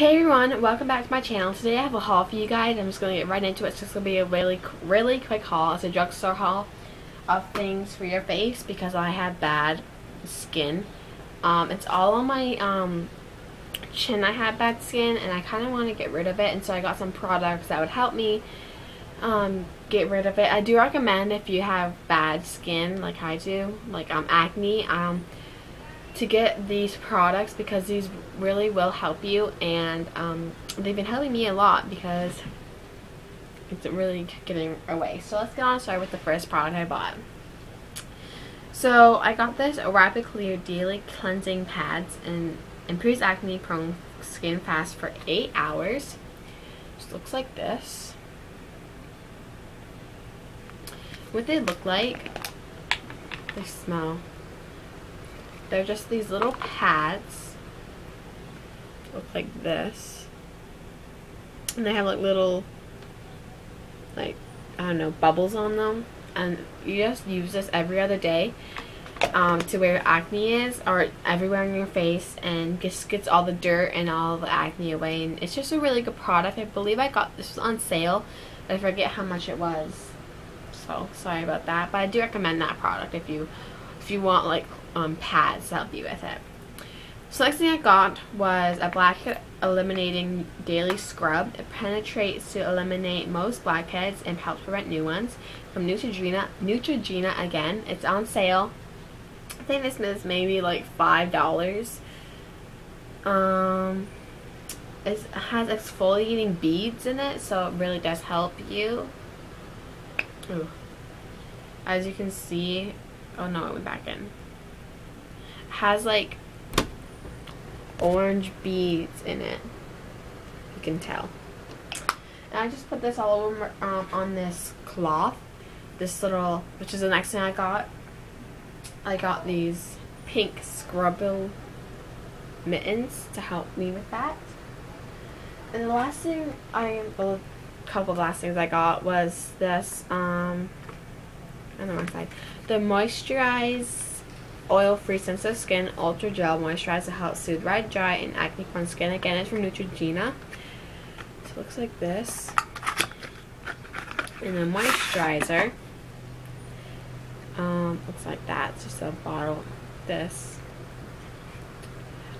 Hey everyone, welcome back to my channel. Today I have a haul for you guys. I'm just going to get right into it. It's just going to be a really, really quick haul. It's a drugstore haul of things for your face because I have bad skin. Um, it's all on my um, chin I have bad skin and I kind of want to get rid of it and so I got some products that would help me um, get rid of it. I do recommend if you have bad skin like I do, like um, acne, um, to get these products because these really will help you and um, they've been helping me a lot because it's really getting away. So let's get on start with the first product I bought. So I got this Rapid Clear Daily Cleansing Pads and improves acne prone skin fast for 8 hours. Just looks like this. What they look like, they smell they're just these little pads. Look like this. And they have like little, like, I don't know, bubbles on them. And you just use this every other day um, to where acne is or everywhere on your face and just gets all the dirt and all the acne away. And it's just a really good product. I believe I got this was on sale. I forget how much it was. So sorry about that. But I do recommend that product if you you want like um, pads to help you with it. So next thing I got was a blackhead eliminating daily scrub. It penetrates to eliminate most blackheads and helps prevent new ones. From Neutrogena, Neutrogena again. It's on sale. I think this is maybe like five dollars. Um, it has exfoliating beads in it, so it really does help you. Ooh. As you can see, oh no, it went back in has like orange beads in it. You can tell. And I just put this all over um, on this cloth. This little, which is the next thing I got. I got these pink scrubble mittens to help me with that. And the last thing I, well, a couple of last things I got was this, um, on the wrong side, the Moisturize oil-free sensitive skin ultra gel moisturizer to help soothe red, dry, and acne-prone skin. Again, it's from Neutrogena. So it looks like this. And the moisturizer. Um, looks like that. It's just a bottle. This.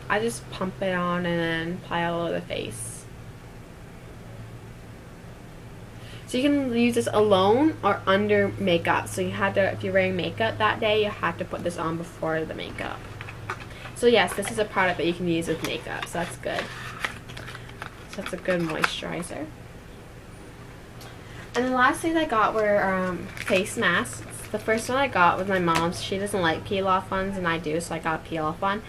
I just pump it on and then apply all over the face. So you can use this alone or under makeup. So you have to, if you're wearing makeup that day, you have to put this on before the makeup. So yes, this is a product that you can use with makeup. So that's good. So that's a good moisturizer. And the last I got were um, face masks. The first one I got was my mom's. She doesn't like peel off ones and I do, so I got a peel off one.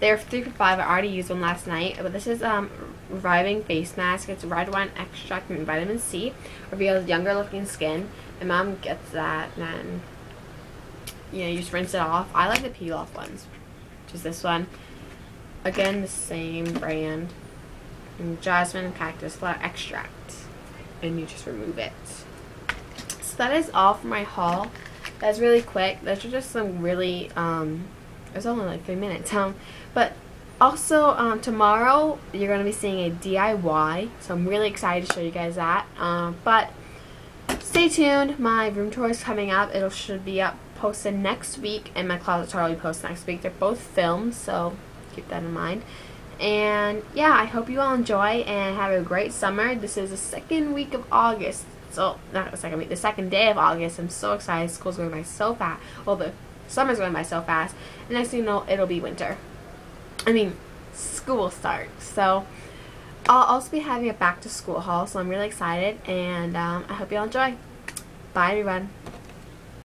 They're three for five. I already used one last night, but this is um reviving face mask. It's red wine extract and vitamin C. Reveals younger looking skin. My mom gets that, and then you know you just rinse it off. I like the peel off ones, which is this one. Again, the same brand. And jasmine cactus flower extract, and you just remove it. So that is all for my haul. That's really quick. Those are just some really um, it's only like three minutes. Um, but also um, tomorrow you're going to be seeing a DIY, so I'm really excited to show you guys that. Um, but stay tuned. My room tour is coming up. It should be up posted next week, and my closet tour will be posted next week. They're both filmed, so keep that in mind. And yeah, I hope you all enjoy and have a great summer. This is the second week of August. So, not the second week, the second day of August. I'm so excited. School's going by so fast. Well, the Summer's going by so fast. And next thing you know, it'll be winter. I mean, school starts. So I'll also be having a back to school haul, so I'm really excited. And um, I hope you all enjoy. Bye, everyone.